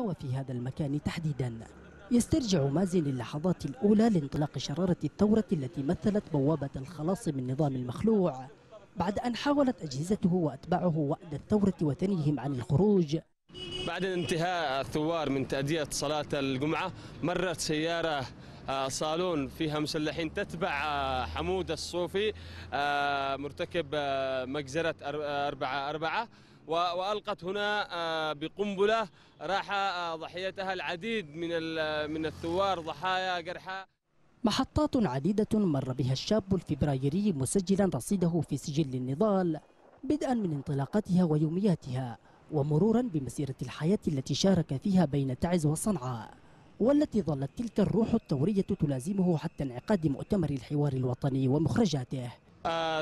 وفي هذا المكان تحديدا. يسترجع مازن اللحظات الأولى لانطلاق شرارة الثورة التي مثلت بوابة الخلاص من نظام المخلوع بعد أن حاولت أجهزته وأتباعه وأد الثورة وثنيهم عن الخروج. بعد انتهاء الثوار من تأدية صلاة الجمعة مرت سيارة آه، صالون فيها مسلحين تتبع آه، حمود الصوفي آه، مرتكب مجزرة أر- أربعة أربعة. و- وألقت هنا آه، بقنبلة راح آه، ضحيتها العديد من من الثوار ضحايا جرحى محطات عديدة مر بها الشاب الفبرايري مسجلا رصيده في سجل النضال بدءا من انطلاقاتها ويومياتها ومرورا بمسيرة الحياة التي شارك فيها بين تعز وصنعاء والتي ظلت تلك الروح الثورية تلازمه حتى انعقاد مؤتمر الحوار الوطني ومخرجاته.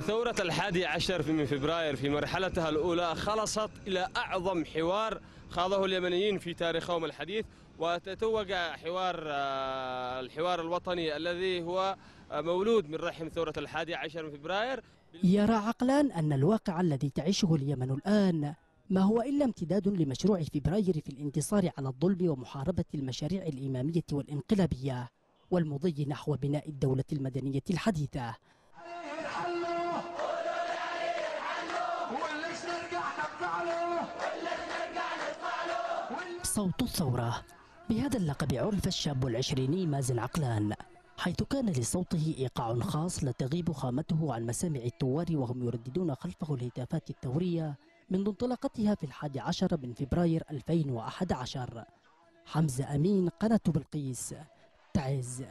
ثورة الحادي عشر من فبراير في مرحلتها الأولى خلصت إلى أعظم حوار خاضه اليمنيين في تاريخهم الحديث وتتوج حوار آه، الحوار الوطني الذي هو آه، مولود من رحم ثورة الحادي عشر من فبراير. يرى عقلان أن الواقع الذي تعيشه اليمن الآن ما هو إلا امتداد لمشروع فبراير في الانتصار على الظلم ومحاربة المشاريع الإمامية والإنقلابية والمضي نحو بناء الدولة المدنية الحديثة. صوت الثورة. بهذا اللقب عرف الشاب العشريني مازن عقلان حيث كان لصوته إيقاع خاص لا تغيب خامته عن مسامع الثوار وهم يرددون خلفه الهتافات الثورية منذ انطلاقتها في الحادي عشر من فبراير 2011 حمزة أمين قناة بلقيس. تعز.